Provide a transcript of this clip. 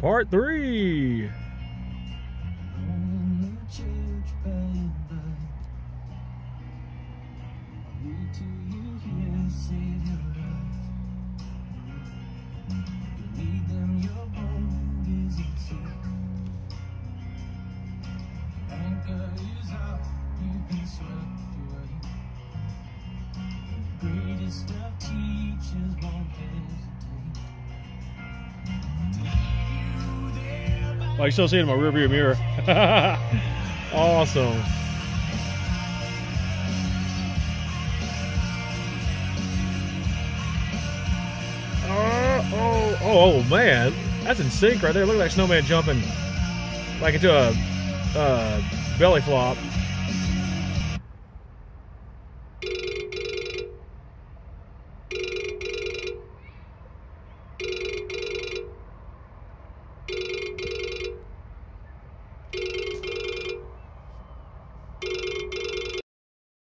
Part three. Greatest of Oh, you still see it in my rearview mirror. awesome. Oh, oh, oh, man. That's in sync right there. Look at that snowman jumping like into a uh, belly flop.